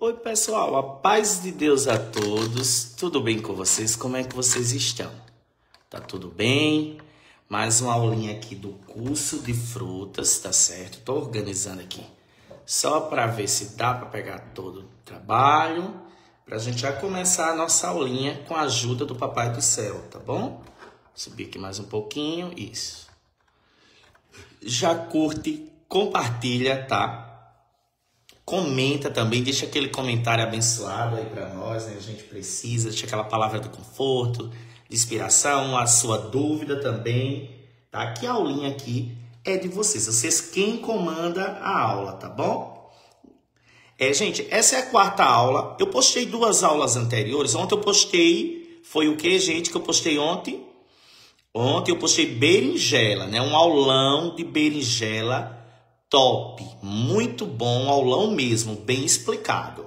Oi, pessoal, a paz de Deus a todos. Tudo bem com vocês? Como é que vocês estão? Tá tudo bem? Mais uma aulinha aqui do curso de frutas, tá certo? Tô organizando aqui só para ver se dá para pegar todo o trabalho, pra gente já começar a nossa aulinha com a ajuda do Papai do Céu, tá bom? Subir aqui mais um pouquinho, isso. Já curte, compartilha, tá? Comenta também, deixa aquele comentário abençoado aí para nós, né? A gente precisa, deixa aquela palavra de conforto, de inspiração, a sua dúvida também, tá? Aqui a aulinha aqui é de vocês, vocês quem comanda a aula, tá bom? É, gente, essa é a quarta aula. Eu postei duas aulas anteriores. Ontem eu postei, foi o que, gente, que eu postei ontem? Ontem eu postei berinjela, né? Um aulão de berinjela top, muito bom, aulão mesmo, bem explicado,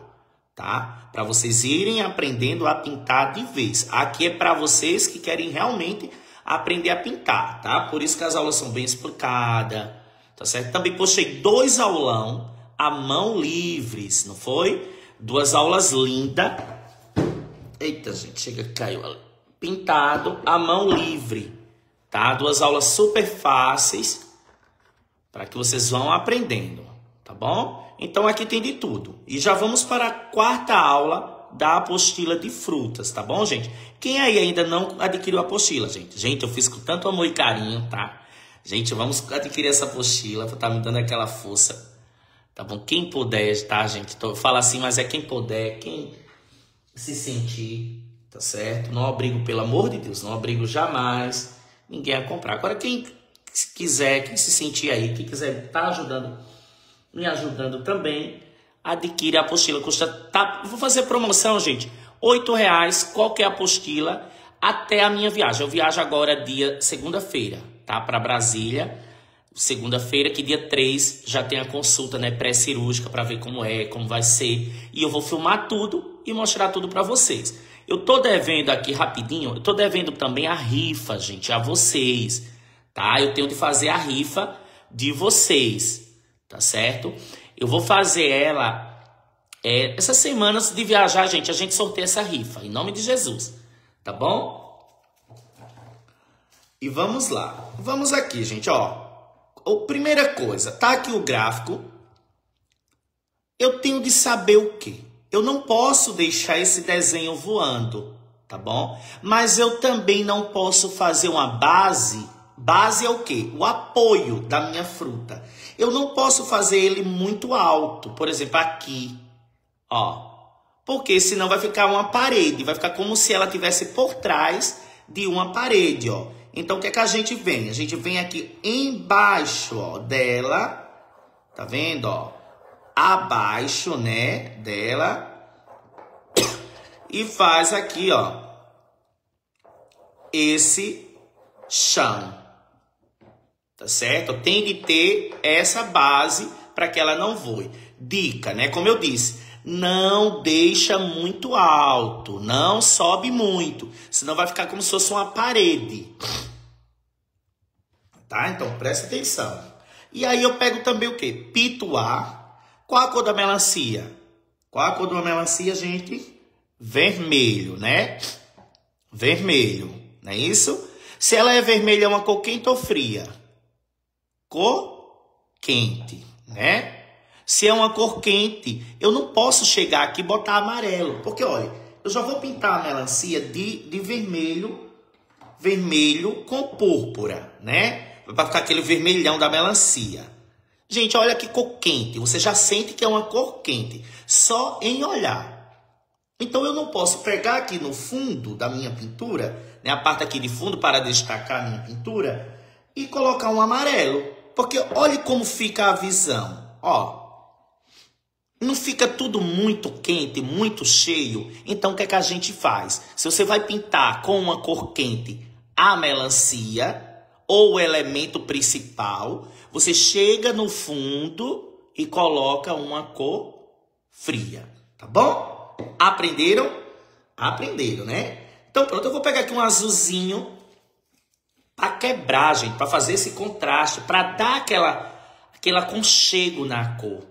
tá? Para vocês irem aprendendo a pintar de vez. Aqui é para vocês que querem realmente aprender a pintar, tá? Por isso que as aulas são bem explicadas, tá certo? Também postei dois aulão a mão livres, não foi? Duas aulas lindas. Eita, gente, chega caiu ali. Pintado a mão livre, tá? Duas aulas super fáceis para que vocês vão aprendendo, tá bom? Então aqui tem de tudo. E já vamos para a quarta aula da apostila de frutas, tá bom, gente? Quem aí ainda não adquiriu a apostila, gente? Gente, eu fiz com tanto amor e carinho, tá? Gente, vamos adquirir essa apostila tá me dando aquela força, tá bom? Quem puder, tá, gente? Tô, fala assim, mas é quem puder, quem se sentir, tá certo? Não obrigo, pelo amor de Deus, não obrigo jamais ninguém a comprar. Agora, quem se quiser, quem se sentir aí, quem quiser estar tá ajudando, me ajudando também, adquire a apostila. Custa, tá, vou fazer promoção, gente. Oito reais qualquer apostila até a minha viagem. Eu viajo agora dia segunda-feira, tá? Para Brasília. Segunda-feira, que dia 3 já tem a consulta, né, pré-cirúrgica para ver como é, como vai ser, e eu vou filmar tudo e mostrar tudo para vocês. Eu tô devendo aqui rapidinho, eu tô devendo também a rifa, gente, a vocês tá? Eu tenho de fazer a rifa de vocês, tá certo? Eu vou fazer ela é, essas semanas de viajar, gente, a gente sorteia essa rifa, em nome de Jesus, tá bom? E vamos lá. Vamos aqui, gente, ó. A primeira coisa, tá aqui o gráfico. Eu tenho de saber o quê? Eu não posso deixar esse desenho voando, tá bom? Mas eu também não posso fazer uma base Base é o quê? O apoio da minha fruta. Eu não posso fazer ele muito alto, por exemplo, aqui, ó. Porque senão vai ficar uma parede, vai ficar como se ela tivesse por trás de uma parede, ó. Então o que é que a gente vem? A gente vem aqui embaixo, ó, dela. Tá vendo, ó? Abaixo, né, dela. E faz aqui, ó, esse chão tá certo? Tem de ter essa base para que ela não voe. Dica, né? Como eu disse, não deixa muito alto, não sobe muito, senão vai ficar como se fosse uma parede. Tá? Então presta atenção. E aí eu pego também o que? Pituá. Qual a cor da melancia? Qual a cor da melancia, gente? Vermelho, né? Vermelho, não é isso? Se ela é vermelha, é uma cor quente ou fria? Cor quente, né? Se é uma cor quente, eu não posso chegar aqui e botar amarelo, porque olha, eu já vou pintar a melancia de, de vermelho, vermelho com púrpura, né? Para ficar aquele vermelhão da melancia. Gente, olha que cor quente. Você já sente que é uma cor quente, só em olhar. Então eu não posso pegar aqui no fundo da minha pintura, né, a parte aqui de fundo para destacar a minha pintura, e colocar um amarelo. Porque olhe como fica a visão. Ó, não fica tudo muito quente, muito cheio. Então o que é que a gente faz? Se você vai pintar com uma cor quente a melancia ou o elemento principal, você chega no fundo e coloca uma cor fria, tá bom? Aprenderam? Aprenderam, né? Então pronto, eu vou pegar aqui um azulzinho para quebrar, gente, para fazer esse contraste, para dar aquela, aquele aconchego na cor.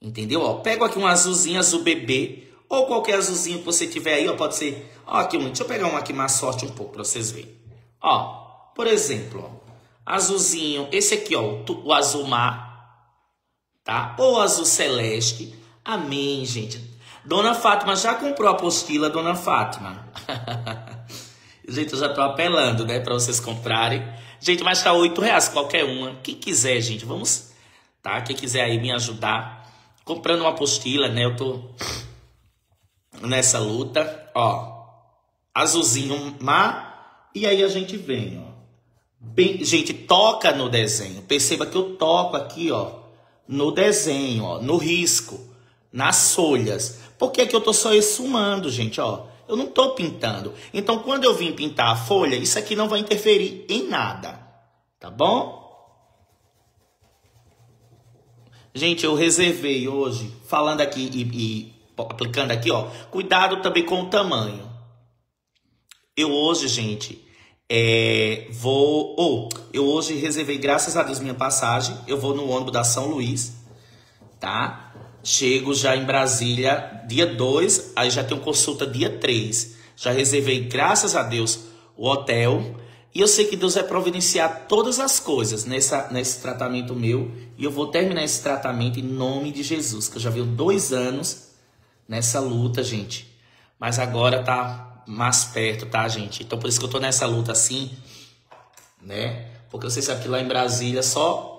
Entendeu? Ó, pego aqui um azulzinho, azul bebê, ou qualquer azulzinho que você tiver aí, ó, pode ser... Ó, aqui um, deixa eu pegar um aqui mais sorte um pouco para vocês verem. Ó, por exemplo, ó, azulzinho, esse aqui, ó, o azul mar, tá? Ou azul celeste. Amém, gente. Dona Fátima já comprou a apostila, Dona Fátima. gente, eu já tô apelando, né, para vocês comprarem. Gente, mas tá oito reais qualquer uma. Quem quiser, gente, vamos, tá? Quem quiser aí me ajudar, comprando uma apostila, né? Eu tô nessa luta, ó. Azulzinho mar e aí a gente vem, ó. Bem, gente, toca no desenho. Perceba que eu toco aqui, ó, no desenho, ó, no risco, nas folhas. Por que, que eu tô só esfumando, gente, ó? Eu não tô pintando. Então, quando eu vim pintar a folha, isso aqui não vai interferir em nada. Tá bom? Gente, eu reservei hoje, falando aqui e, e aplicando aqui, ó. Cuidado também com o tamanho. Eu hoje, gente, é, vou. Ou, oh, eu hoje reservei, graças a Deus, minha passagem. Eu vou no ônibus da São Luís, tá? Chego já em Brasília dia 2, aí já tenho consulta dia 3. Já reservei, graças a Deus, o hotel. E eu sei que Deus vai providenciar todas as coisas nessa, nesse tratamento meu. E eu vou terminar esse tratamento em nome de Jesus, que eu já venho dois anos nessa luta, gente. Mas agora tá mais perto, tá, gente? Então por isso que eu tô nessa luta assim, né? Porque você sabe que lá em Brasília só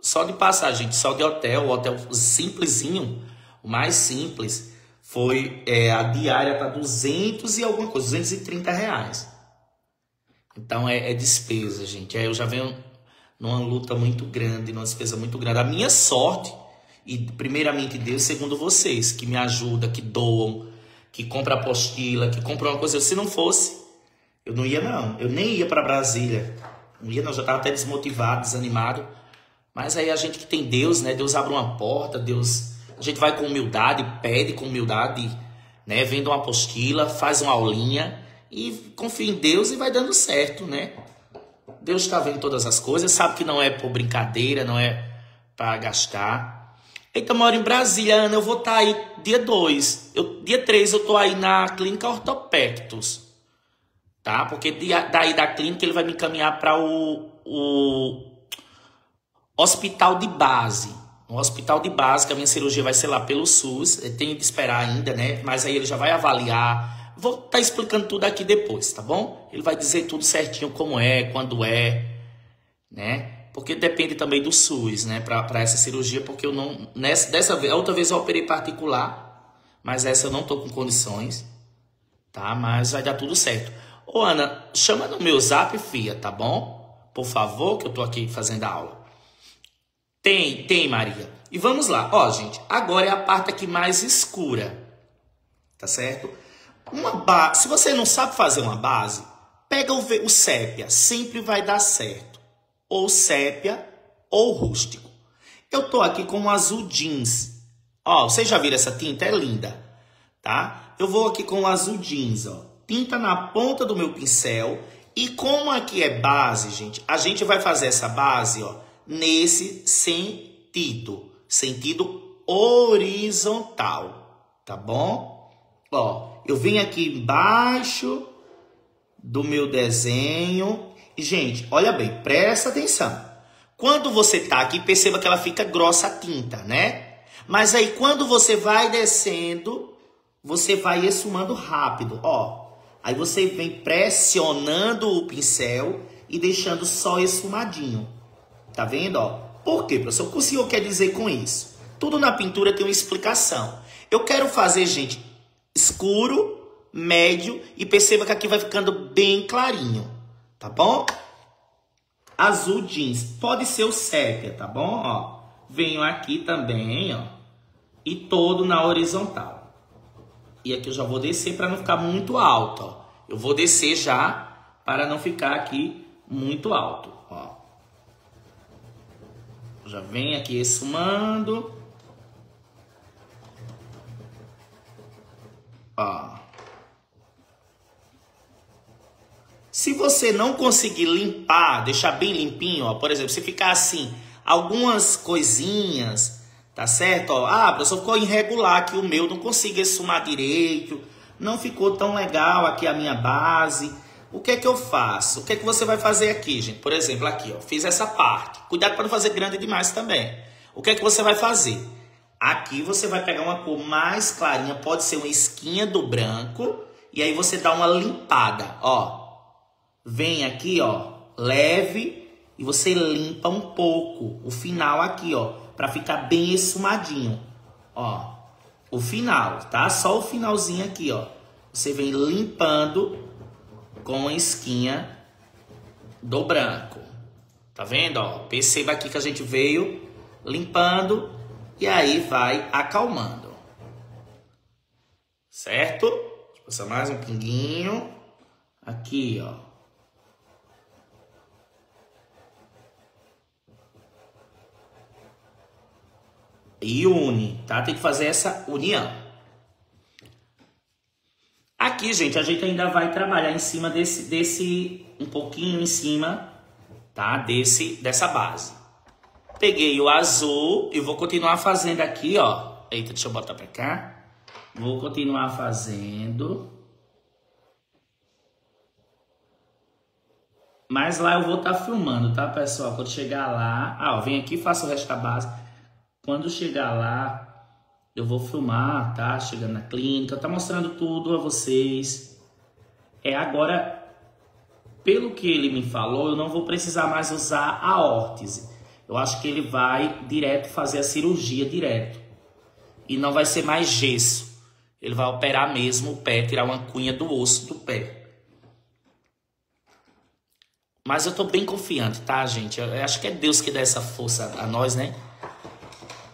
só de passagem, só de hotel, hotel simplesinho, o mais simples, foi é, a diária para 200 e alguma coisa, 230 reais. Então é, é despesa, gente. Aí eu já venho numa luta muito grande, numa despesa muito grande. A minha sorte, e primeiramente Deus, segundo vocês, que me ajudam, que doam, que compram apostila, que compram uma coisa. Se não fosse, eu não ia não. Eu nem ia para Brasília. Não ia não, já estava até desmotivado, desanimado. Mas aí a gente que tem Deus, né? Deus abre uma porta, Deus. A gente vai com humildade, pede com humildade, né? Vende uma apostila, faz uma aulinha e confia em Deus e vai dando certo, né? Deus está vendo todas as coisas, sabe que não é por brincadeira, não é para gastar. Então, eu moro em Brasília, Ana, eu vou estar tá aí dia 2. dia 3 eu tô aí na clínica Ortopectus. Tá? Porque daí da clínica ele vai me encaminhar para o, o Hospital de base. No hospital de base, que a minha cirurgia vai ser lá pelo SUS, tenho de esperar ainda, né? Mas aí ele já vai avaliar. Vou estar tá explicando tudo aqui depois, tá bom? Ele vai dizer tudo certinho como é, quando é, né? Porque depende também do SUS, né? Para essa cirurgia, porque eu não. Nessa, dessa vez, a outra vez eu operei particular, mas essa eu não tô com condições, tá? Mas vai dar tudo certo. Ô, Ana, chama no meu zap, fia, tá bom? Por favor, que eu tô aqui fazendo a aula. Tem, tem, Maria. E vamos lá. Ó, gente, agora é a parte aqui mais escura. Tá certo? Uma ba... Se você não sabe fazer uma base, pega o, o sépia. Sempre vai dar certo. Ou sépia ou rústico. Eu tô aqui com um azul jeans. Ó, vocês já viram essa tinta? É linda. Tá? Eu vou aqui com o azul jeans, ó. Tinta na ponta do meu pincel. E como aqui é base, gente, a gente vai fazer essa base, ó nesse sentido, sentido horizontal, tá bom? Ó, eu vim aqui embaixo do meu desenho gente, olha bem, presta atenção. Quando você tá aqui, perceba que ela fica grossa a tinta, né? Mas aí quando você vai descendo, você vai esfumando rápido, ó. Aí você vem pressionando o pincel e deixando só esfumadinho. Tá vendo, ó? Por quê, professor? O que o senhor quer dizer com isso? Tudo na pintura tem uma explicação. Eu quero fazer, gente, escuro, médio e perceba que aqui vai ficando bem clarinho, tá bom? Azul jeans, pode ser o sépia, tá bom? Ó, venho aqui também, ó, e todo na horizontal. E aqui eu já vou descer para não ficar muito alto, ó. Eu vou descer já para não ficar aqui muito alto. Já vem aqui esfumando. Ó. Se você não conseguir limpar, deixar bem limpinho, ó, por exemplo, se ficar assim, algumas coisinhas, Tá certo? Ó, ah, professor, ficou irregular aqui o meu, não consegui sumar direito, não ficou tão legal aqui a minha base. O que é que eu faço? O que é que você vai fazer aqui, gente? Por exemplo, aqui, ó, fiz essa parte. Cuidado para não fazer grande demais também. O que é que você vai fazer? Aqui você vai pegar uma cor mais clarinha, pode ser uma esquinha do branco, e aí você dá uma limpada, ó. Vem aqui, ó, leve e você limpa um pouco o final aqui, ó para ficar bem esfumadinho. Ó, o final, tá? Só o finalzinho aqui, ó. Você vem limpando com a esquinha do branco. Tá vendo, ó? Perceba aqui que a gente veio limpando e aí vai acalmando. Certo? Deixa eu passar mais um pinguinho. Aqui, ó. e une, tá? Tem que fazer essa união. Aqui, gente, a gente ainda vai trabalhar em cima desse, desse um pouquinho em cima, tá? Desse, dessa base. Peguei o azul e vou continuar fazendo aqui, ó. Eita, deixa eu botar pra cá. Vou continuar fazendo. Mas lá eu vou estar tá filmando, tá, pessoal? Quando chegar lá... Ah, ó, vem aqui e faço o resto da base. Quando chegar lá, eu vou filmar, tá? Chegando na clínica, tá mostrando tudo a vocês. É agora, pelo que ele me falou, eu não vou precisar mais usar a órtese. Eu acho que ele vai direto fazer a cirurgia direto. E não vai ser mais gesso. Ele vai operar mesmo o pé, tirar uma cunha do osso do pé. Mas eu tô bem confiante, tá, gente? Eu acho que é Deus que dá essa força a nós, né?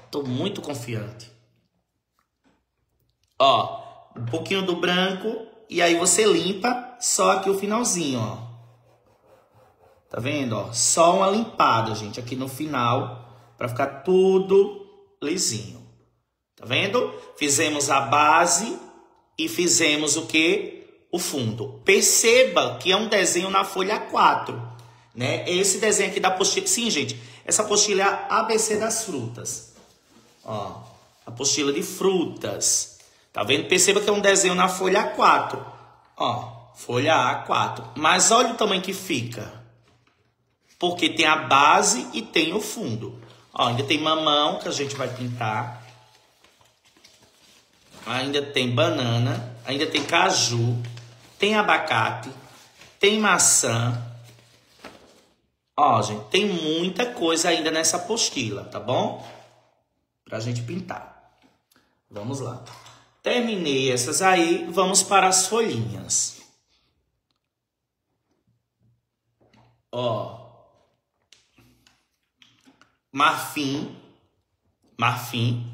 Estou muito confiante. Ó, um pouquinho do branco e aí você limpa só aqui o finalzinho, ó. Tá vendo, ó? Só uma limpada, gente, aqui no final para ficar tudo lisinho. Tá vendo? Fizemos a base e fizemos o que? O fundo. Perceba que é um desenho na folha 4, né? Esse desenho aqui da apostila. Sim, gente, essa apostila é a ABC das frutas. Ó, apostila de frutas. Tá vendo? Perceba que é um desenho na folha A4. Ó, folha A4. Mas olha o tamanho que fica. Porque tem a base e tem o fundo. Ó, ainda tem mamão que a gente vai pintar. Ainda tem banana. Ainda tem caju. Tem abacate. Tem maçã. Ó, gente, tem muita coisa ainda nessa apostila, tá bom? para a gente pintar. Vamos lá. Terminei essas aí, vamos para as folhinhas. Ó. Marfim. Marfim.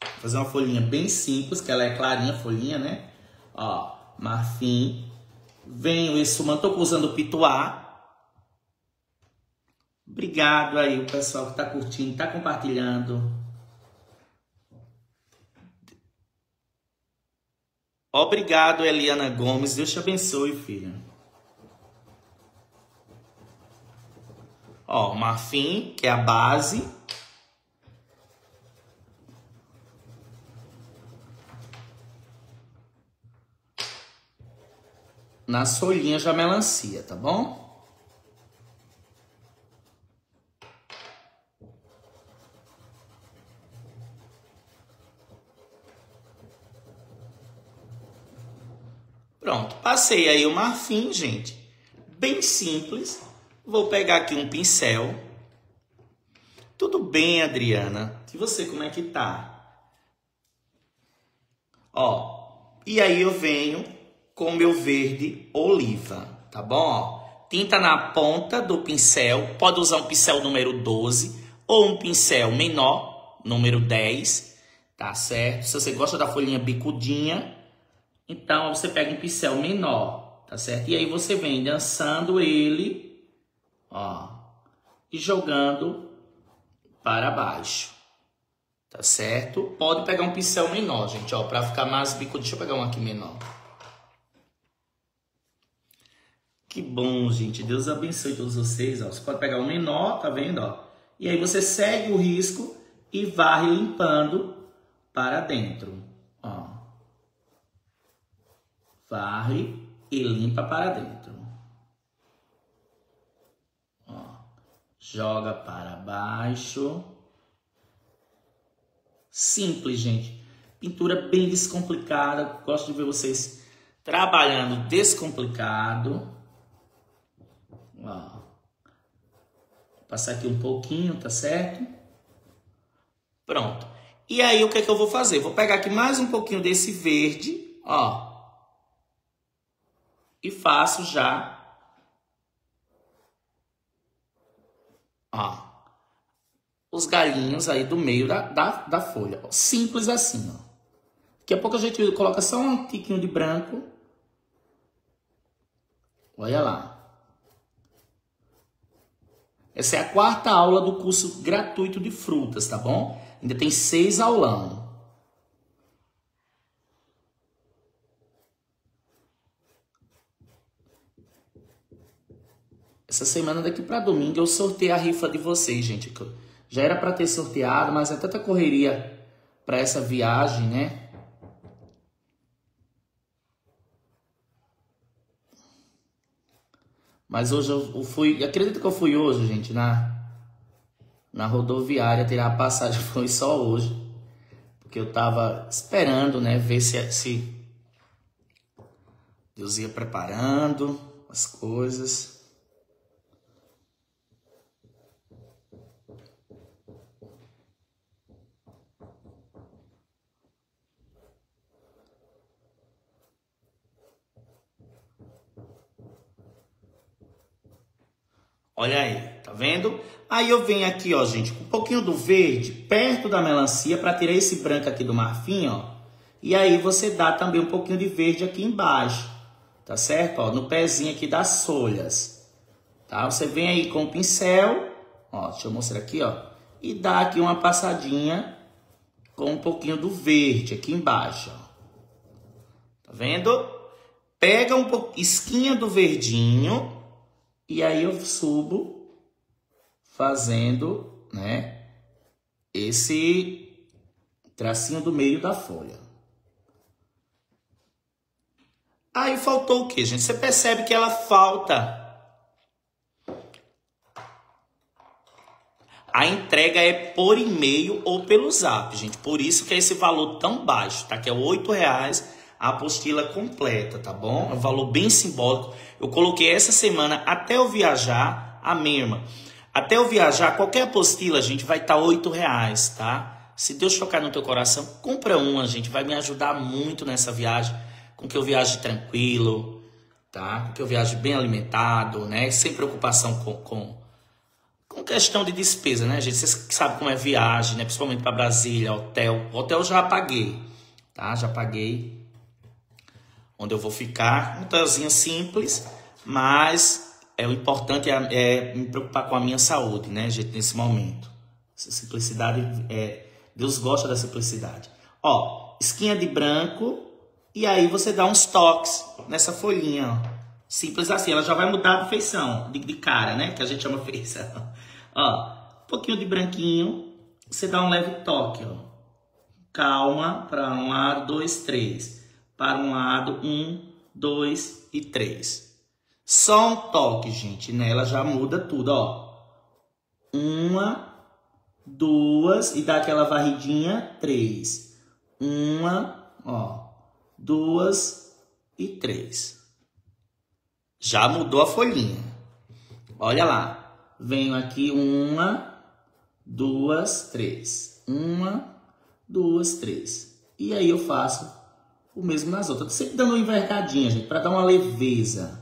Vou fazer uma folhinha bem simples, que ela é clarinha folhinha, né? Ó, marfim. Venho esfumando, tô usando pituá, Obrigado aí o pessoal que está curtindo, está compartilhando. Obrigado, Eliana Gomes. Deus te abençoe, filha. Ó, marfim, que é a base. Nas folhinhas da melancia, tá bom? Pronto, passei aí o marfim, gente. Bem simples. Vou pegar aqui um pincel. Tudo bem, Adriana? E você, como é que tá? Ó, e aí eu venho com meu verde oliva, tá bom? Tinta na ponta do pincel. Pode usar um pincel número 12 ou um pincel menor, número 10, tá certo? Se você gosta da folhinha bicudinha, então você pega um pincel menor, tá certo? E aí você vem dançando ele, ó, e jogando para baixo. Tá certo? Pode pegar um pincel menor, gente, ó, para ficar mais bico. Deixa eu pegar um aqui menor. Que bom, gente. Deus abençoe todos vocês, ó. Você pode pegar um menor, tá vendo, ó? E aí você segue o risco e varre limpando para dentro. Ó. Varre e limpa para dentro. Ó. Joga para baixo. Simples, gente. Pintura bem descomplicada. Gosto de ver vocês trabalhando descomplicado. Ó. Vou passar aqui um pouquinho, tá certo? Pronto. E aí, o que é que eu vou fazer? Vou pegar aqui mais um pouquinho desse verde, ó. E faço já... Ó. Os galinhos aí do meio da, da, da folha. Simples assim, ó. Daqui a pouco a gente coloca só um tiquinho de branco. Olha lá. Essa é a quarta aula do curso gratuito de frutas, tá bom? Ainda tem seis aulão. Essa semana daqui para domingo eu sorteio a rifa de vocês, gente. Já era para ter sorteado, mas é tanta correria para essa viagem, né? Mas hoje eu fui, acredito que eu fui hoje, gente, na na rodoviária tirar a passagem foi só hoje, porque eu tava esperando, né, ver se se Deus ia preparando as coisas. Olha aí, tá vendo? Aí eu venho aqui, ó, gente, com um pouquinho do verde perto da melancia para tirar esse branco aqui do marfim, ó. E aí você dá também um pouquinho de verde aqui embaixo, tá certo? Ó, no pezinho aqui das folhas, tá? Você vem aí com o pincel, ó, deixa eu mostrar aqui, ó, e dá aqui uma passadinha com um pouquinho do verde aqui embaixo, ó. Tá vendo? Pega um pouquinho, esquinha do verdinho e aí eu subo fazendo, né, esse tracinho do meio da folha. Aí faltou o que, gente? Você percebe que ela falta. A entrega é por e-mail ou pelo zap, gente. Por isso que é esse valor tão baixo, tá? Que é R$ reais a apostila completa, tá bom? É um valor bem simbólico. Eu coloquei essa semana até eu viajar a mesma. Até eu viajar, qualquer apostila, gente, vai estar tá oito reais, tá? Se Deus tocar no teu coração, compra uma, gente. Vai me ajudar muito nessa viagem. Com que eu viaje tranquilo, tá? Com que eu viaje bem alimentado, né? Sem preocupação com, com, com questão de despesa, né, gente? Vocês sabem como é viagem, né? Principalmente para Brasília, hotel. Hotel já paguei, tá? Já paguei onde eu vou ficar. Um hotelzinho simples, mas é o importante é, é, me preocupar com a minha saúde, né, gente, nesse momento. Simplicidade, é, Deus gosta da simplicidade. Ó, esquinha de branco e aí você dá uns toques nessa folhinha, ó. Simples assim, ela já vai mudar a feição, de, de cara, né, que a gente chama feição. Ó, um pouquinho de branquinho, você dá um leve toque, ó. Calma, para um lado, dois, três para um lado, um, dois e três. Só um toque, gente, nela já muda tudo, ó. Uma, duas, e dá aquela varridinha, três. Uma, ó, duas e três. Já mudou a folhinha. Olha lá. Venho aqui, uma, duas, três. Uma, duas, três. E aí eu faço o mesmo nas outras. Sempre dando uma envergadinha, gente, para dar uma leveza.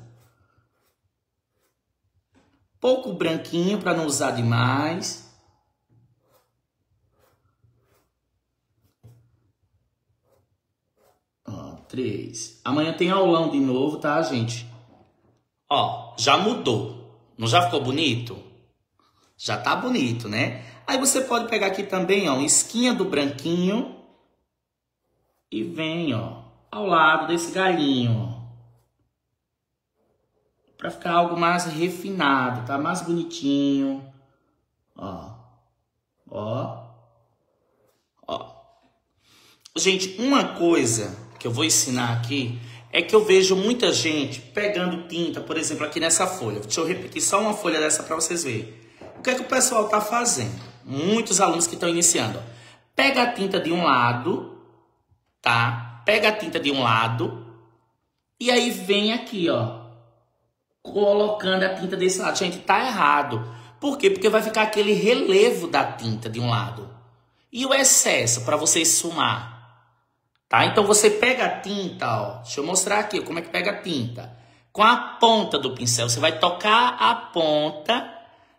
Pouco branquinho para não usar demais. Ó, três. Amanhã tem aulão de novo, tá, gente? Ó, já mudou. Não já ficou bonito? Já tá bonito, né? Aí você pode pegar aqui também, ó, esquinha do branquinho e vem, ó, ao lado desse galinho, ó. Pra ficar algo mais refinado, tá? Mais bonitinho. Ó. Ó. Gente, uma coisa que eu vou ensinar aqui é que eu vejo muita gente pegando tinta, por exemplo, aqui nessa folha. Deixa eu repetir só uma folha dessa para vocês verem. O que é que o pessoal está fazendo? Muitos alunos que estão iniciando. Pega a tinta de um lado, tá? Pega a tinta de um lado e aí vem aqui, ó, colocando a tinta desse lado. Gente, tá errado. Por quê? Porque vai ficar aquele relevo da tinta de um lado. E o excesso para você esfumar. Tá? Então você pega a tinta, ó. Deixa eu mostrar aqui como é que pega a tinta. Com a ponta do pincel, você vai tocar a ponta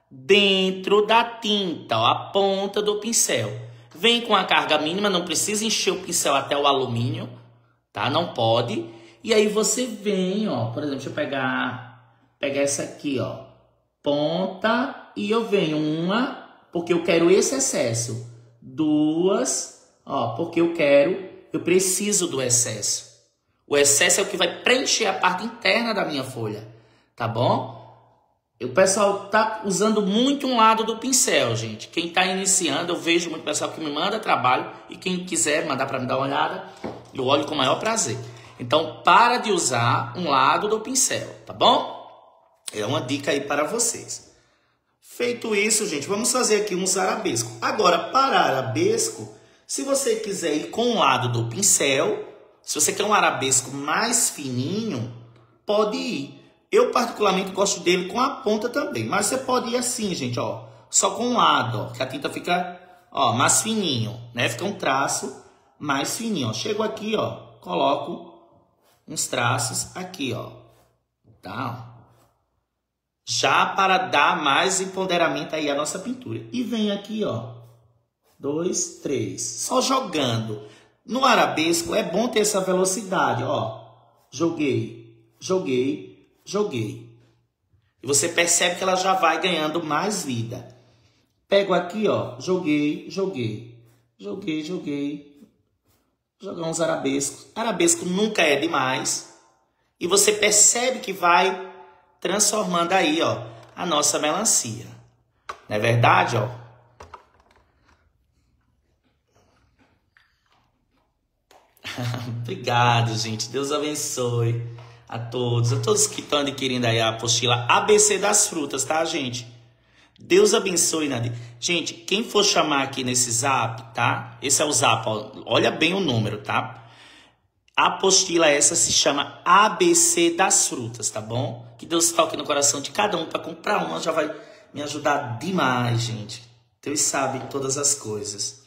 dentro da tinta, ó, a ponta do pincel. Vem com a carga mínima, não precisa encher o pincel até o alumínio, tá? Não pode. E aí você vem, ó, por exemplo, deixa eu pegar, pegar essa aqui, ó, ponta e eu venho uma, porque eu quero esse excesso, duas, ó, porque eu quero eu preciso do excesso. O excesso é o que vai preencher a parte interna da minha folha, tá bom? O pessoal tá usando muito um lado do pincel, gente. Quem está iniciando, eu vejo muito pessoal que me manda trabalho e quem quiser mandar para me dar uma olhada, eu olho com o maior prazer. Então, para de usar um lado do pincel, tá bom? É uma dica aí para vocês. Feito isso, gente, vamos fazer aqui uns arabesco. Agora, para arabesco, se você quiser ir com o lado do pincel, se você quer um arabesco mais fininho, pode ir. Eu particularmente gosto dele com a ponta também, mas você pode ir assim, gente, ó, só com um lado, ó, que a tinta fica, ó, mais fininho, né? Fica um traço mais fininho, ó. Chego aqui, ó, coloco uns traços aqui, ó. Tá? Já para dar mais empoderamento aí à nossa pintura. E vem aqui, ó, dois, três. Só jogando. No arabesco é bom ter essa velocidade, ó. Joguei, joguei, joguei. E você percebe que ela já vai ganhando mais vida. Pego aqui, ó, joguei, joguei, joguei, joguei. Jogar uns arabescos. Arabesco nunca é demais. E você percebe que vai transformando aí, ó, a nossa melancia. Não é verdade, ó? Obrigado, gente. Deus abençoe a todos, a todos que estão adquirindo aí a apostila ABC das frutas, tá, gente? Deus abençoe, Nadir. Gente, quem for chamar aqui nesse zap, tá? Esse é o zap, ó. olha bem o número, tá? A apostila essa se chama ABC das frutas, tá bom? Que Deus toque no coração de cada um para comprar uma, já vai me ajudar demais, gente. Deus sabe todas as coisas.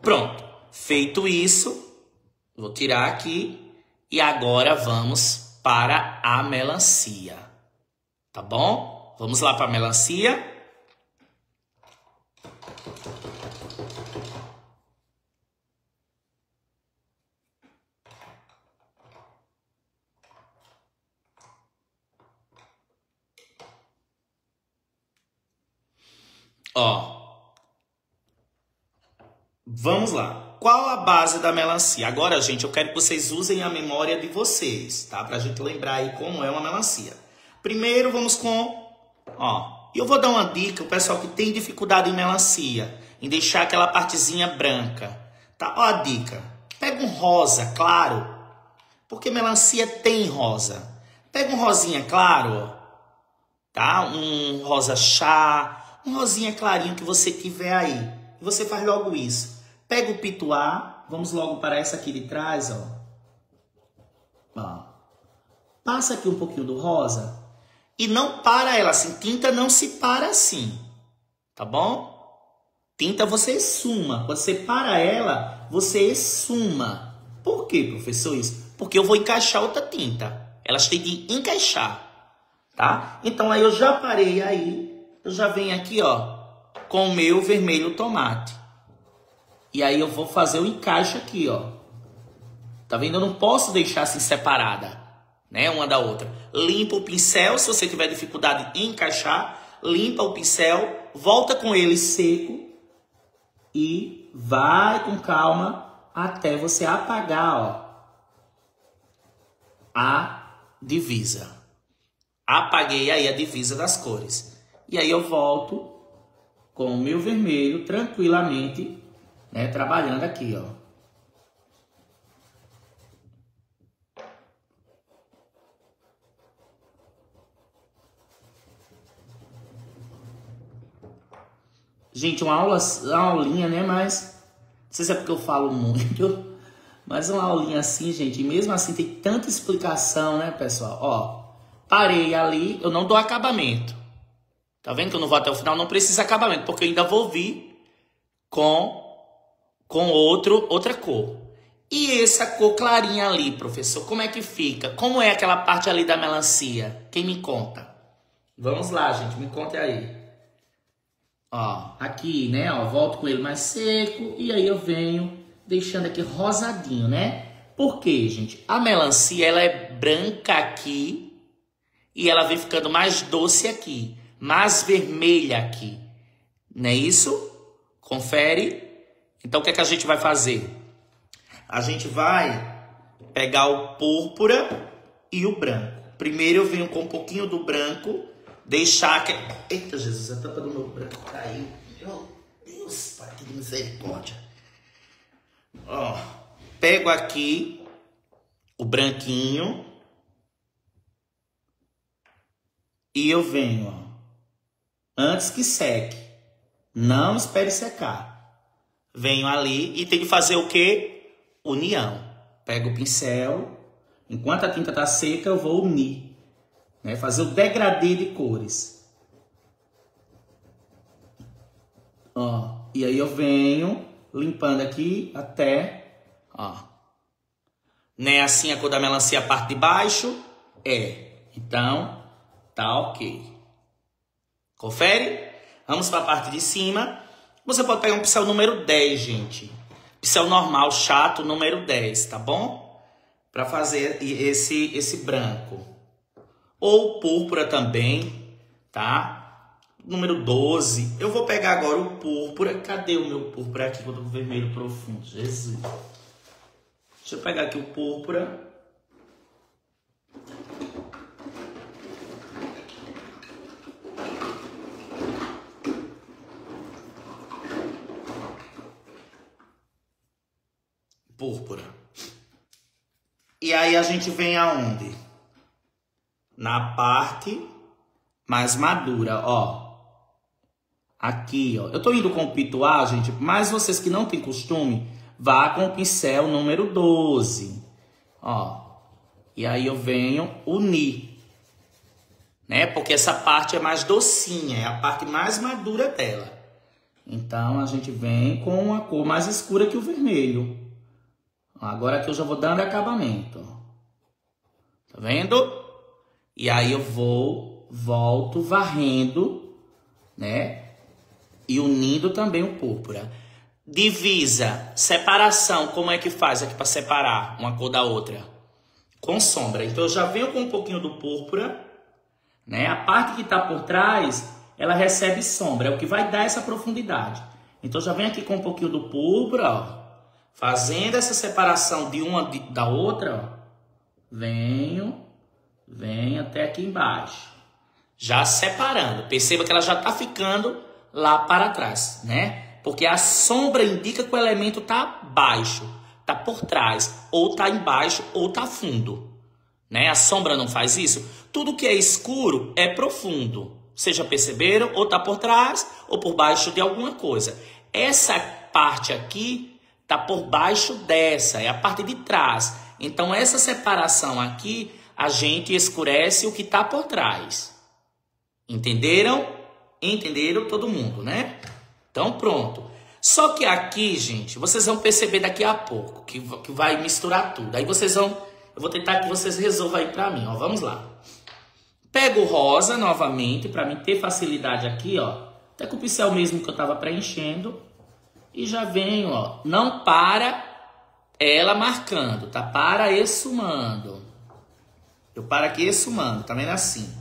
Pronto. Feito isso, Vou tirar aqui e agora vamos para a melancia. Tá bom? Vamos lá para a melancia. Ó. Vamos lá. Qual a base da melancia? Agora, gente, eu quero que vocês usem a memória de vocês, tá? Pra gente lembrar aí como é uma melancia. Primeiro, vamos com, ó, eu vou dar uma dica o pessoal que tem dificuldade em melancia, em deixar aquela partezinha branca, tá? Ó a dica. Pega um rosa claro, porque melancia tem rosa. Pega um rosinha claro, tá? Um rosa chá, um rosinha clarinho que você tiver aí. E você faz logo isso. Pega o pituá, vamos logo para essa aqui de trás, ó. ó. Passa aqui um pouquinho do rosa e não para ela assim. Tinta não se para assim, tá bom? Tinta você esuma. Quando você para ela, você esuma. Por que, professor, isso? Porque eu vou encaixar outra tinta. Elas têm que encaixar, tá? Então aí eu já parei aí, eu já venho aqui, ó, com o meu vermelho tomate. E aí eu vou fazer o encaixe aqui, ó. Tá vendo? Eu não posso deixar assim separada, né? Uma da outra. Limpa o pincel, se você tiver dificuldade em encaixar, limpa o pincel, volta com ele seco e vai com calma até você apagar, ó, a divisa. Apaguei aí a divisa das cores. E aí eu volto com o meu vermelho tranquilamente né, trabalhando aqui, ó. Gente, uma aula, uma aulinha, né? Mas não sei se é porque eu falo muito, mas uma aulinha assim, gente. Mesmo assim, tem tanta explicação, né, pessoal? Ó, parei ali, eu não dou acabamento. Tá vendo que eu não vou até o final? Não precisa acabamento, porque eu ainda vou vir com com outro, outra cor. E essa cor clarinha ali, professor, como é que fica? Como é aquela parte ali da melancia? Quem me conta? Vamos lá, gente, me conte aí. Ó, aqui, né, ó, volto com ele mais seco e aí eu venho deixando aqui rosadinho, né? Por quê, gente? A melancia, ela é branca aqui e ela vem ficando mais doce aqui, mais vermelha aqui. Não é isso? Confere. Então, o que é que a gente vai fazer? A gente vai pegar o púrpura e o branco. Primeiro eu venho com um pouquinho do branco, deixar que... Eita, Jesus, a tampa do meu branco caiu. Meu Deus, pai, que misericórdia. Ó, pego aqui o branquinho e eu venho, ó, antes que seque. Não espere secar. Venho ali e tenho que fazer o que? União. Pego o pincel, enquanto a tinta tá seca, eu vou unir, né? Fazer o degradê de cores. Ó, e aí eu venho limpando aqui até, ó. Não é assim a cor da melancia a parte de baixo? É. Então, tá ok. Confere? Vamos para a parte de cima. Você pode pegar um pincel número 10, gente. Pincel normal, chato, número 10, tá bom? Para fazer esse, esse branco. Ou púrpura também, tá? número 12. Eu vou pegar agora o púrpura. Cadê o meu púrpura aqui? Quando o vermelho profundo. Jesus. Deixa eu pegar aqui o púrpura. Púrpura. E aí a gente vem aonde? Na parte mais madura, ó. Aqui, ó. Eu tô indo com o pituá, gente, mas vocês que não têm costume, vá com o pincel número 12. Ó. E aí eu venho unir. Né? Porque essa parte é mais docinha, é a parte mais madura dela. Então a gente vem com uma cor mais escura que o vermelho. Agora aqui eu já vou dando acabamento. Tá vendo? E aí eu vou, volto varrendo, né? e unindo também o púrpura. Divisa, separação, como é que faz aqui para separar uma cor da outra? Com sombra. Então eu já venho com um pouquinho do púrpura, né? A parte que está por trás, ela recebe sombra, é o que vai dar essa profundidade. Então já venho aqui com um pouquinho do púrpura, ó, fazendo essa separação de uma da outra, ó. Venho, venho até aqui embaixo. Já separando. Perceba que ela já está ficando lá para trás, né? Porque a sombra indica que o elemento está baixo, está por trás, ou está embaixo, ou está fundo. Né? A sombra não faz isso. Tudo que é escuro é profundo. Vocês já perceberam? Ou está por trás, ou por baixo de alguma coisa. Essa parte aqui está por baixo dessa, é a parte de trás. Então, essa separação aqui, a gente escurece o que está por trás. Entenderam? Entenderam todo mundo, né? Então pronto. Só que aqui, gente, vocês vão perceber daqui a pouco que, que vai misturar tudo. Aí vocês vão, eu vou tentar que vocês resolvam aí pra mim, ó. Vamos lá. Pego o rosa novamente para mim ter facilidade aqui, ó. Até com o pincel mesmo que eu tava preenchendo. E já venho, ó. Não para ela marcando, tá? Para esumando. Eu paro aqui esumando, tá vendo assim?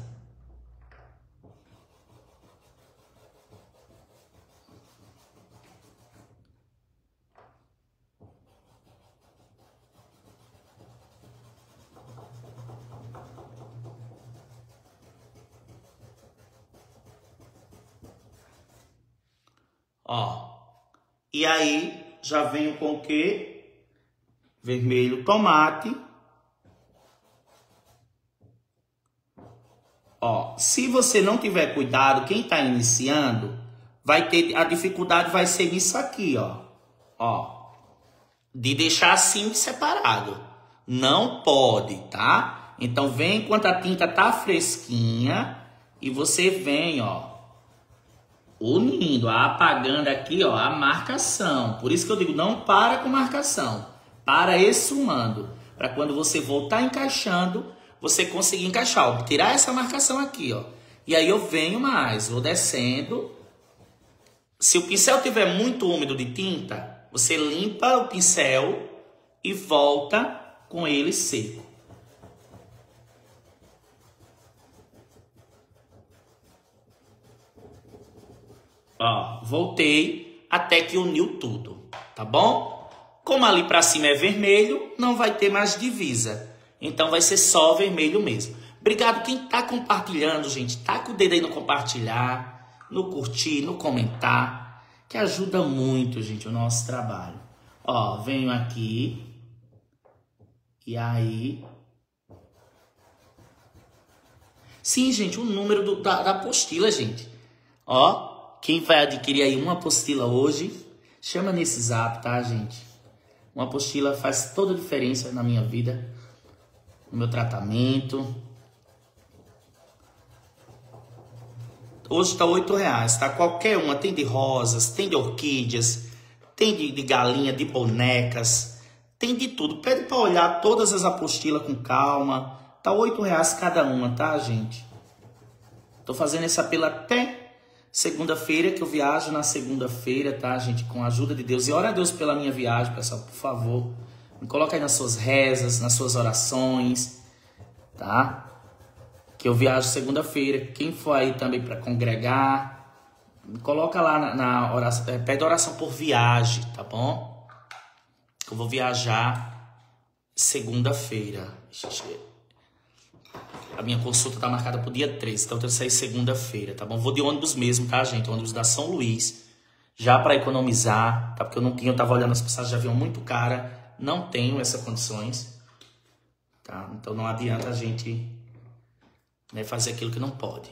Ó. E aí já venho com o que? Vermelho tomate. Ó, se você não tiver cuidado, quem está iniciando, vai ter a dificuldade vai ser nisso aqui, ó. Ó. De deixar assim separado. Não pode, tá? Então vem enquanto a tinta tá fresquinha e você vem, ó, unindo, apagando aqui, ó, a marcação. Por isso que eu digo, não para com marcação. Para exumando, para quando você voltar encaixando, você conseguir encaixar, ó, tirar essa marcação aqui, ó. E aí eu venho mais, vou descendo. Se o pincel tiver muito úmido de tinta, você limpa o pincel e volta com ele seco. Ó, voltei até que uniu tudo, tá bom? Como ali para cima é vermelho, não vai ter mais divisa. Então vai ser só vermelho mesmo. Obrigado quem tá compartilhando, gente. Tá com o dedo aí no compartilhar, no curtir, no comentar, que ajuda muito, gente, o nosso trabalho. Ó, venho aqui. E aí. Sim, gente, o número do, da, da apostila, gente. Ó, quem vai adquirir aí uma apostila hoje, chama nesse zap, tá, gente? Uma apostila faz toda a diferença na minha vida, no meu tratamento Hoje está oito reais, tá? Qualquer uma. Tem de rosas, tem de orquídeas, tem de, de galinha, de bonecas, tem de tudo. Pede para olhar todas as apostilas com calma. Tá oito reais cada uma, tá, gente? Tô fazendo esse apelo até segunda-feira, que eu viajo na segunda-feira, tá, gente? Com a ajuda de Deus. E ora a Deus pela minha viagem, pessoal, por favor. Me coloca aí nas suas rezas, nas suas orações, tá? que eu viajo segunda-feira. Quem for aí também para congregar, coloca lá na, na oração, é, pede oração por viagem, tá bom? Eu vou viajar segunda-feira. A minha consulta tá marcada pro dia 13, então eu tenho que sair segunda-feira, tá bom? Vou de ônibus mesmo, tá, gente? ônibus da São Luís. Já para economizar, tá? Porque eu não tinha, eu tava olhando as passagens de avião muito cara, não tenho essas condições. Tá? Então não adianta a gente né, fazer aquilo que não pode.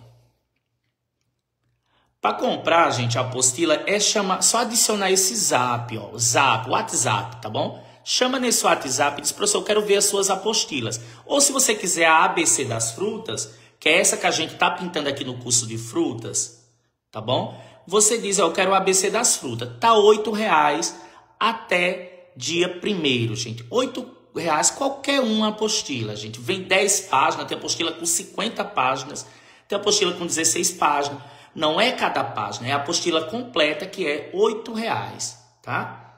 Para comprar, gente, a apostila é chamar, só adicionar esse zap, ó, zap, WhatsApp, tá bom? Chama nesse WhatsApp e diz, professor, eu quero ver as suas apostilas. Ou se você quiser a ABC das frutas, que é essa que a gente tá pintando aqui no curso de frutas, tá bom? Você diz, eu quero o ABC das frutas. Tá oito reais até dia primeiro, gente. Oito reais qualquer uma apostila, gente. Vem 10 páginas, tem apostila com 50 páginas, tem apostila com 16 páginas. Não é cada página, é a apostila completa que é 8 reais, tá?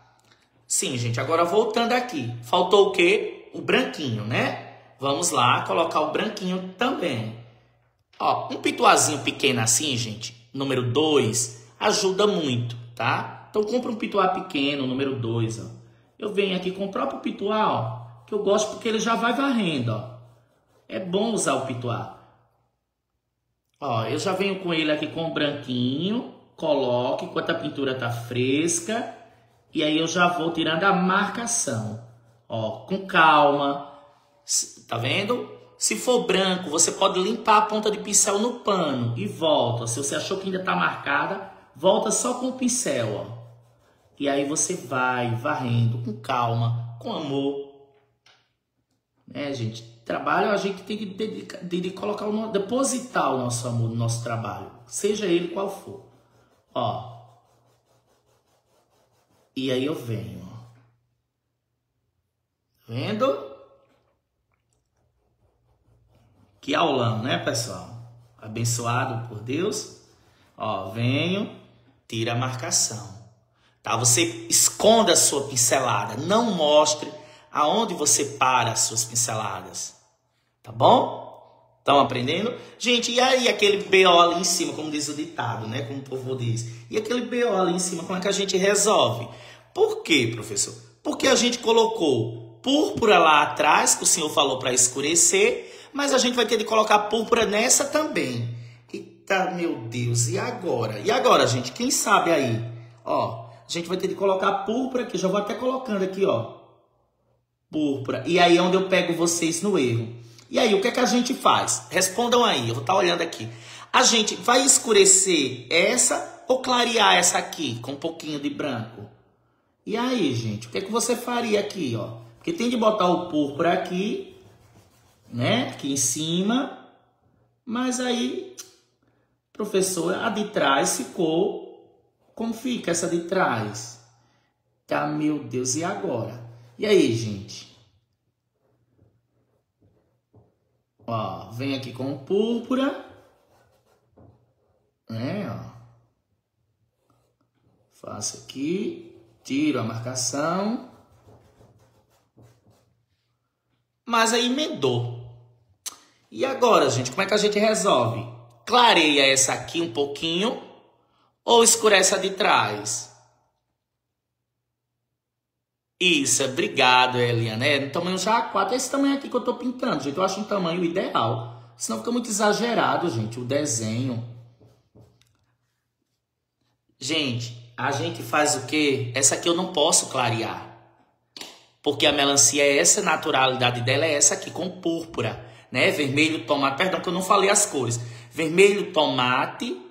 Sim, gente, agora voltando aqui. Faltou o quê? O branquinho, né? Vamos lá colocar o branquinho também. Ó, um pituazinho pequeno assim, gente, número 2, ajuda muito, tá? Então compra um pituá pequeno, número 2, ó. Eu venho aqui com o próprio pituá, ó que eu gosto porque ele já vai varrendo, ó. É bom usar o pituá. Ó, eu já venho com ele aqui com o branquinho, coloco enquanto a pintura tá fresca, e aí eu já vou tirando a marcação. Ó, com calma. Tá vendo? Se for branco, você pode limpar a ponta de pincel no pano e volta. Se você achou que ainda tá marcada, volta só com o pincel, ó. E aí você vai varrendo com calma, com amor, né, gente? Trabalho a gente tem que dedicar, de, de colocar o, depositar o nosso amor no nosso trabalho, seja ele qual for. Ó. E aí eu venho. Vendo? Que aulão, né, pessoal? Abençoado por Deus. Ó, venho, tira a marcação. Tá? Você esconda a sua pincelada, não mostre aonde você para as suas pinceladas. Tá bom? Estão aprendendo? Gente, e aí aquele BO ali em cima, como diz o ditado, né? Como o povo diz. E aquele BO ali em cima, como é que a gente resolve? Por quê, professor? Porque a gente colocou púrpura lá atrás, que o senhor falou para escurecer, mas a gente vai ter de colocar púrpura nessa também. Eita, meu Deus, e agora? E agora, gente? Quem sabe aí? Ó, a gente vai ter de colocar púrpura aqui, já vou até colocando aqui, ó púrpura. E aí é onde eu pego vocês no erro. E aí, o que é que a gente faz? Respondam aí, eu vou estar olhando aqui. A gente vai escurecer essa ou clarear essa aqui com um pouquinho de branco? E aí, gente, o que é que você faria aqui, ó? Porque tem de botar o púrpura aqui, né? Aqui em cima. Mas aí, professor, a de trás ficou. Como fica essa de trás? Tá, meu Deus, e agora? E aí, gente? Ó, vem aqui com púrpura. Né, ó. Faço aqui. Tiro a marcação. Mas aí emendou. E agora, gente, como é que a gente resolve? Clareia essa aqui um pouquinho ou escurece a de trás? Isso, obrigado, Eliana. É no tamanho já 4, esse tamanho aqui que eu tô pintando, gente. Eu acho um tamanho ideal. Senão fica muito exagerado, gente, o desenho. Gente, a gente faz o quê? Essa aqui eu não posso clarear. Porque a melancia é essa, a naturalidade dela é essa aqui, com púrpura, né? Vermelho, tomate, perdão que eu não falei as cores. Vermelho, tomate,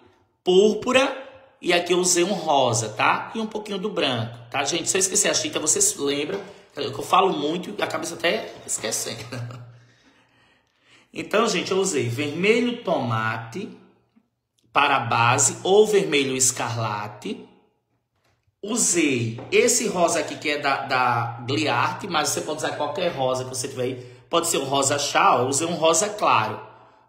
púrpura e aqui eu usei um rosa, tá? E um pouquinho do branco, tá, gente? Se eu esquecer a tinta, vocês lembram que eu falo muito e a cabeça até esquecendo. Então, gente, eu usei vermelho tomate para a base ou vermelho escarlate Usei esse rosa aqui que é da, da Gliarte, mas você pode usar qualquer rosa que você tiver aí. Pode ser um rosa chá, eu usei um rosa claro.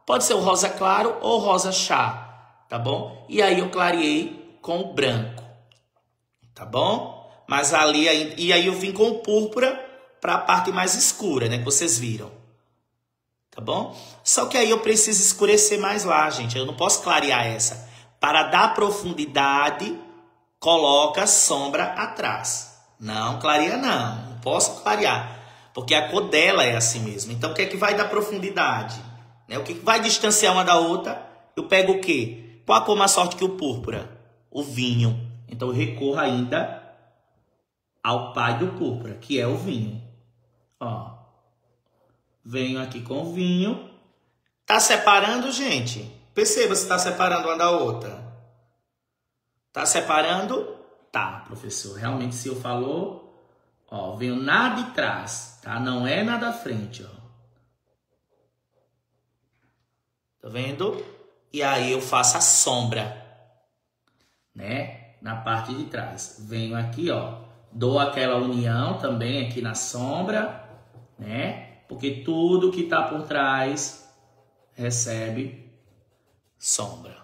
Pode ser o um rosa claro ou rosa chá, tá bom? E aí eu clareei com o branco, tá bom? Mas ali, e aí eu vim com o púrpura para a parte mais escura, né? Que vocês viram, tá bom? Só que aí eu preciso escurecer mais lá, gente. Eu não posso clarear essa. Para dar profundidade coloca sombra atrás. Não clareia não, não posso clarear, porque a cor dela é assim mesmo. Então o que é que vai dar profundidade? Né? O que vai distanciar uma da outra? Eu pego o quê? Qual a cor mais forte que o púrpura? O vinho. Então eu recorro ainda ao pai do púrpura, que é o vinho. Ó. Venho aqui com o vinho. Tá separando, gente? Perceba se está separando uma da outra. Tá separando? Tá, professor. Realmente, se eu falou, ó, venho nada de trás, tá? Não é nada da frente, ó. Tá vendo? E aí eu faço a sombra, né? Na parte de trás. Venho aqui, ó. Dou aquela união também aqui na sombra, né? Porque tudo que tá por trás recebe sombra.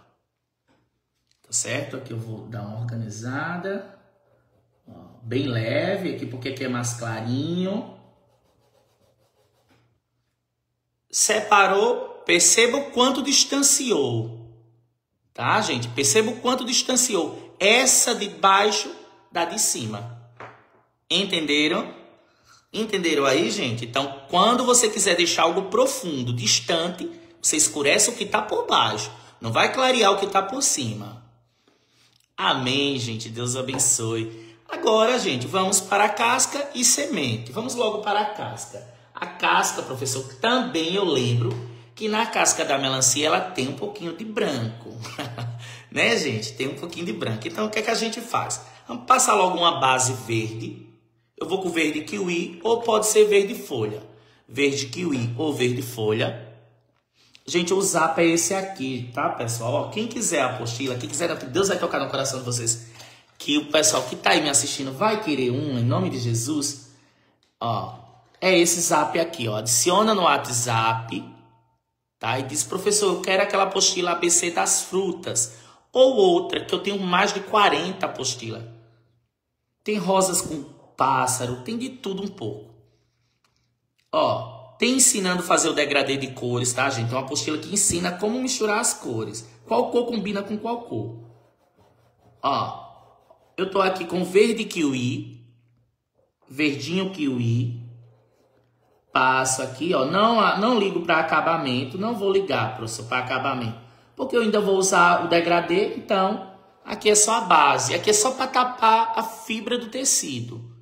Tá certo? Aqui eu vou dar uma organizada. Ó, bem leve aqui, porque aqui é mais clarinho. Separou, perceba o quanto distanciou. Tá, gente? Perceba o quanto distanciou. Essa de baixo da de cima. Entenderam? Entenderam aí, gente? Então, quando você quiser deixar algo profundo, distante, você escurece o que está por baixo. Não vai clarear o que está por cima. Amém, gente. Deus abençoe. Agora, gente, vamos para a casca e semente. Vamos logo para a casca. A casca, professor, também eu lembro que na casca da melancia ela tem um pouquinho de branco. né, gente? Tem um pouquinho de branco. Então, o que é que a gente faz? Vamos passar logo uma base verde. Eu vou com verde kiwi ou pode ser verde folha. Verde kiwi ou verde folha. Gente, o zap é esse aqui, tá, pessoal? Ó, quem quiser a apostila, quem quiser, Deus vai tocar no coração de vocês. Que o pessoal que tá aí me assistindo vai querer um, em nome de Jesus. Ó, é esse zap aqui, ó. Adiciona no WhatsApp, tá? E diz, professor, eu quero aquela apostila ABC das frutas. Ou outra, que eu tenho mais de 40 apostilas. Tem rosas com pássaro, tem de tudo um pouco. Ó, tem ensinando a fazer o degradê de cores, tá, gente? É uma apostila que ensina como misturar as cores. Qual cor combina com qual cor. Ó, eu tô aqui com verde kiwi, verdinho kiwi. Passo aqui, ó. Não, não ligo para acabamento. Não vou ligar, professor, para acabamento. Porque eu ainda vou usar o degradê, então aqui é só a base. Aqui é só para tapar a fibra do tecido.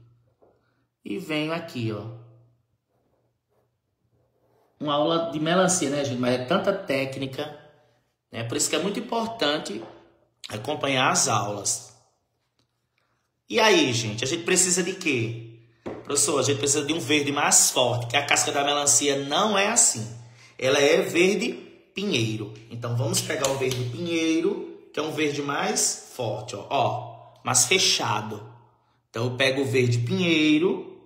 E venho aqui, ó uma aula de melancia, né, gente? Mas é tanta técnica, né? Por isso que é muito importante acompanhar as aulas. E aí, gente, a gente precisa de quê? Professor, a gente precisa de um verde mais forte, que a casca da melancia não é assim. Ela é verde pinheiro. Então vamos pegar o verde pinheiro, que é um verde mais forte, ó, ó mais fechado. Então eu pego o verde pinheiro,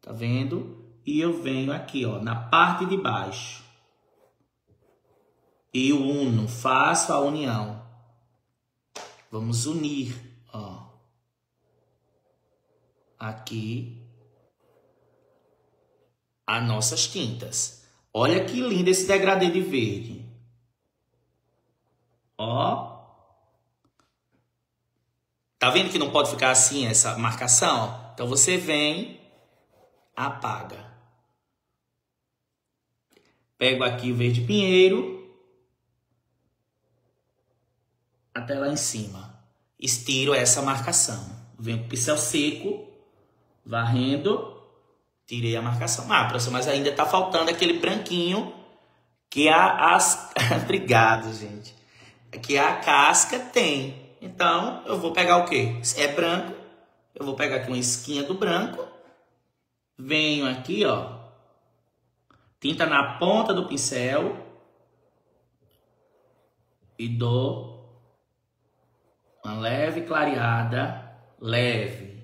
tá vendo? E eu venho aqui, ó, na parte de baixo. E uno, faço a união. Vamos unir, ó aqui as nossas tintas. Olha que lindo esse degradê de verde. Ó. Tá vendo que não pode ficar assim essa marcação? Então você vem, apaga. Pego aqui o verde pinheiro. Até lá em cima. Estiro essa marcação. Venho com o pincel seco varrendo, tirei a marcação. Ah, professor, mas ainda tá faltando aquele branquinho que a as obrigado, gente. Que a casca tem. Então, eu vou pegar o quê? Se é branco, eu vou pegar aqui uma esquinha do branco. Venho aqui, ó. Tinta na ponta do pincel. E dou uma leve clareada, leve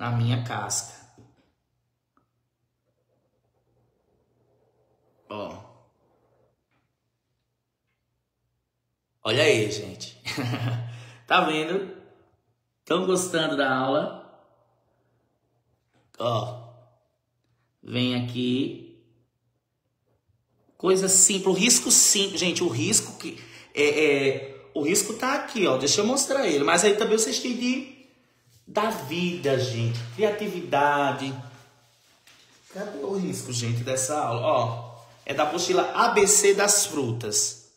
na minha casca. Ó. Olha aí, gente. tá vendo? Estão gostando da aula? Ó. Vem aqui. Coisa simples, o risco simples, gente, o risco que é, é, o risco tá aqui, ó. Deixa eu mostrar ele, mas aí também vocês têm de da vida, gente. Criatividade. Cadê o risco, gente, dessa aula? Ó, é da apostila ABC das frutas.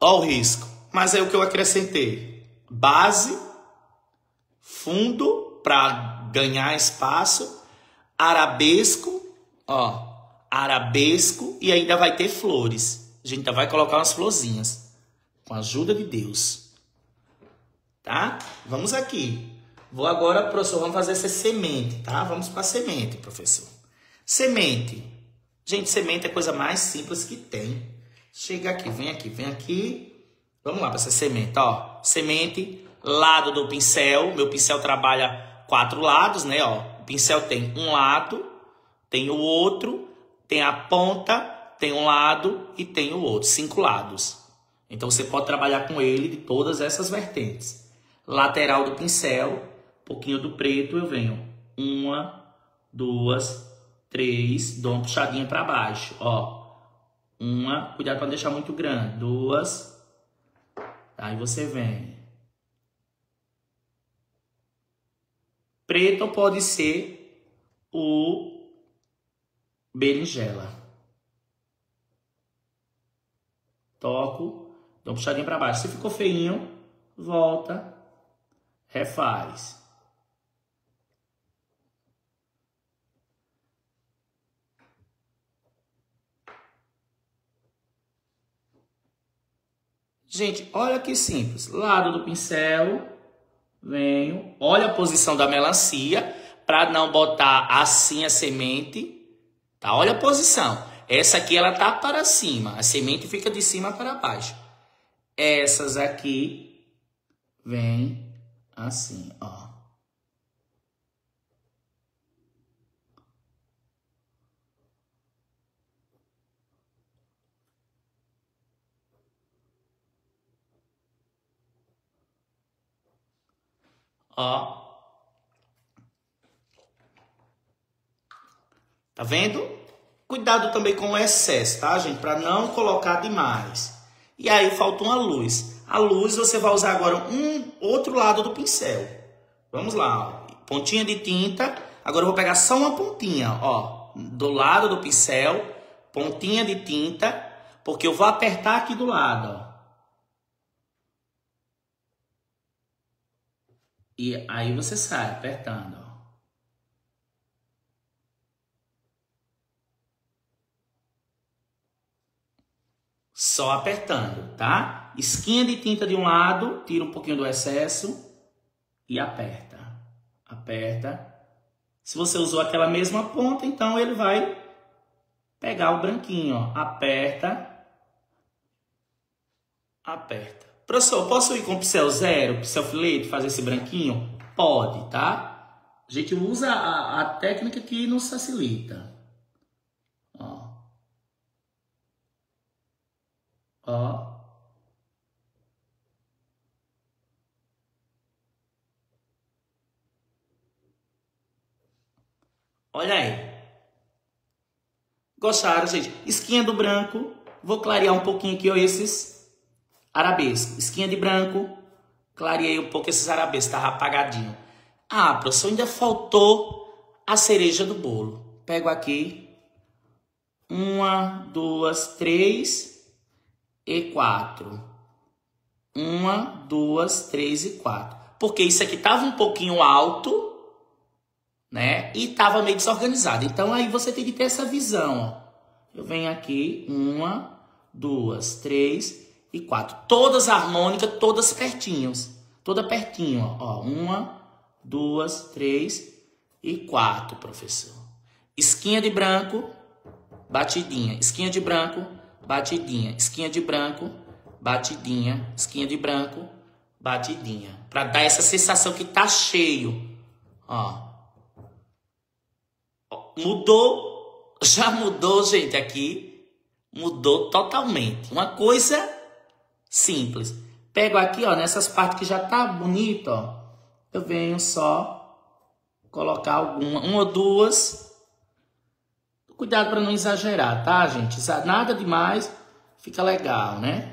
Ó o risco. Mas é o que eu acrescentei. Base, fundo para ganhar espaço, arabesco, ó, arabesco e ainda vai ter flores. A gente ainda vai colocar umas florzinhas. Com a ajuda de Deus tá? Vamos aqui. Vou agora, professor, vamos fazer essa semente, tá? Vamos para semente, professor. Semente. Gente, semente é a coisa mais simples que tem. Chega aqui, vem aqui, vem aqui. Vamos lá para essa semente, ó. Semente, lado do pincel. Meu pincel trabalha quatro lados, né, ó. O pincel tem um lado, tem o outro, tem a ponta, tem um lado e tem o outro, cinco lados. Então você pode trabalhar com ele de todas essas vertentes lateral do pincel, pouquinho do preto, eu venho uma, duas, três, dou uma puxadinha para baixo, ó. Uma, cuidado para não deixar muito grande, duas, aí você vem. Preto pode ser o berinjela. Toco, dou uma puxadinha para baixo. Se ficou feinho, volta, refaz. Gente, olha que simples. Lado do pincel, venho, olha a posição da melancia para não botar assim a semente, tá? Olha a posição. Essa aqui ela tá para cima, a semente fica de cima para baixo. Essas aqui vem assim, ó. Ó. Tá vendo? Cuidado também com o excesso, tá, gente? Para não colocar demais. E aí falta uma luz. A luz você vai usar agora um outro lado do pincel. Vamos lá, ó. pontinha de tinta. Agora eu vou pegar só uma pontinha, ó, do lado do pincel, pontinha de tinta, porque eu vou apertar aqui do lado, ó. E aí você sai apertando, ó. Só apertando, tá? Esquinha de tinta de um lado, tira um pouquinho do excesso e aperta. Aperta. Se você usou aquela mesma ponta, então ele vai pegar o branquinho, ó. Aperta. Aperta. Professor, posso ir com pincel zero, pincel filete, fazer esse branquinho? Pode, tá? A gente usa a, a técnica que nos facilita. Ó. Ó. Olha aí. Gostaram, gente? Esquinha do branco. Vou clarear um pouquinho aqui, ó, esses arabescos. Esquinha de branco. Clareei um pouco esses arabescos, tava apagadinho. Ah, professor, ainda faltou a cereja do bolo. Pego aqui. Uma, duas, três e quatro. Uma, duas, três e quatro. Porque isso aqui tava um pouquinho alto né? E tava meio desorganizado. Então aí você tem que ter essa visão, ó. Eu venho aqui, uma, duas, três e quatro. Todas harmônicas, todas pertinhos. Toda pertinho, ó. Uma, duas, três e quatro, professor. Esquinha de branco, batidinha. Esquinha de branco, batidinha. Esquinha de branco, batidinha. Esquinha de branco, batidinha. Para dar essa sensação que tá cheio, ó mudou, já mudou, gente, aqui. Mudou totalmente. Uma coisa simples. Pego aqui, ó, nessas partes que já tá bonito, ó. Eu venho só colocar alguma, uma ou duas. Cuidado para não exagerar, tá, gente? Nada demais, fica legal, né?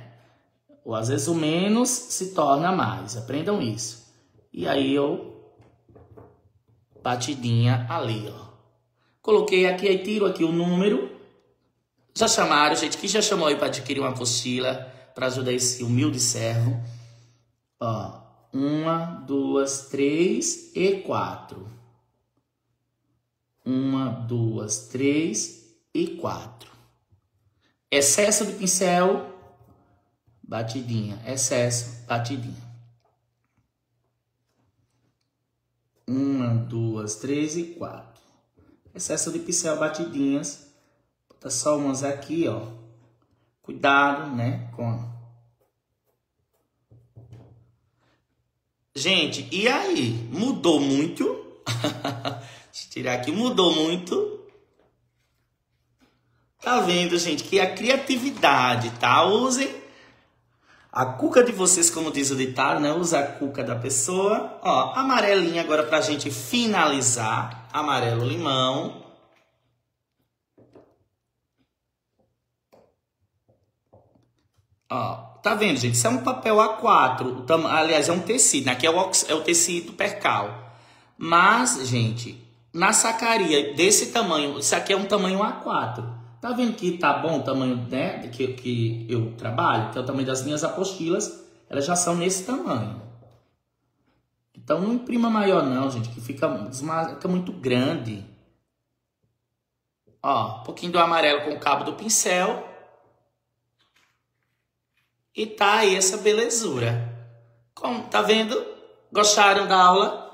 Ou às vezes o menos se torna mais. Aprendam isso. E aí eu batidinha ali, ó. Coloquei aqui, aí tiro aqui o número. Já chamaram, gente, que já chamou aí para adquirir uma apostila para ajudar esse humilde servo. Ó, uma, duas, três e quatro. Uma, duas, três e quatro. Excesso de pincel, batidinha. Excesso, batidinha. Uma, duas, três e quatro. Excesso de pincel batidinhas. Bota só umas aqui, ó. Cuidado, né? Com... Gente, e aí? Mudou muito? Deixa tirar aqui. Mudou muito? Tá vendo, gente? Que a criatividade, tá? Usem a cuca de vocês, como diz o ditado, né? Usa a cuca da pessoa. Ó, amarelinha agora pra gente finalizar. Amarelo limão. Ó, tá vendo, gente? Isso é um papel A4. Aliás, é um tecido. Né? Aqui é o, é o tecido percal. Mas, gente, na sacaria desse tamanho, isso aqui é um tamanho A4. Tá vendo que tá bom o tamanho né, que, que eu trabalho? Que é o tamanho das minhas apostilas. Elas já são nesse tamanho. Então não imprima maior não, gente, que fica, fica muito grande. Ó, um pouquinho do amarelo com o cabo do pincel. E tá aí essa belezura. Como, tá vendo? Gostaram da aula?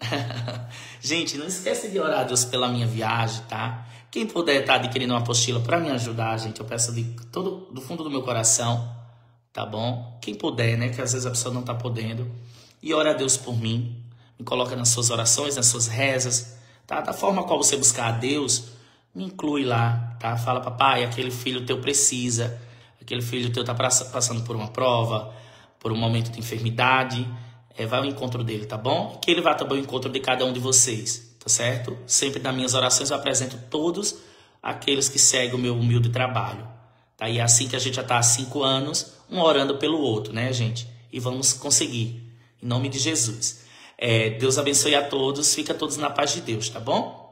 gente, não esquece de orar a Deus pela minha viagem, tá? Quem puder estar tá adquirindo uma apostila para me ajudar, gente, eu peço de todo do fundo do meu coração, tá bom? Quem puder, né, que às vezes a pessoa não está podendo, e ora a Deus por mim, me coloca nas suas orações, nas suas rezas, tá? Da forma qual você buscar a Deus, me inclui lá, tá? Fala, papai, aquele filho teu precisa, aquele filho teu tá passando por uma prova, por um momento de enfermidade, é, vai ao encontro dele, tá bom? Que ele vá também ao encontro de cada um de vocês tá certo? Sempre nas minhas orações eu apresento todos aqueles que seguem o meu humilde trabalho. Tá? E é assim que a gente já está há cinco anos, um orando pelo outro, né, gente? E vamos conseguir, em nome de Jesus. É, Deus abençoe a todos, fica todos na paz de Deus, tá bom?